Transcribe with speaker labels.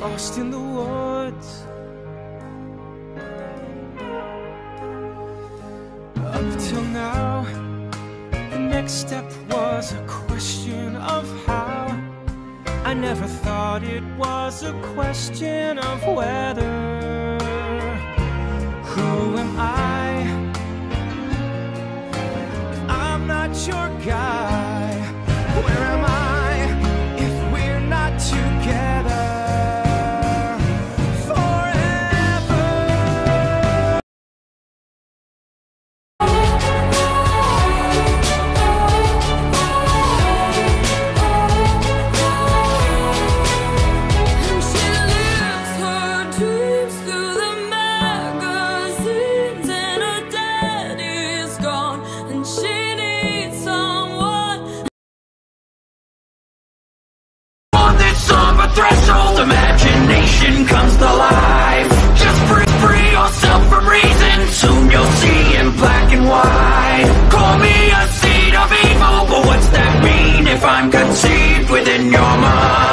Speaker 1: lost in the woods. Up till now, the next step was a question of how. I never thought it was a question of whether. Who am I? I'm not your guy,
Speaker 2: and white. Call me a seed of evil, but what's that mean if I'm conceived within your mind?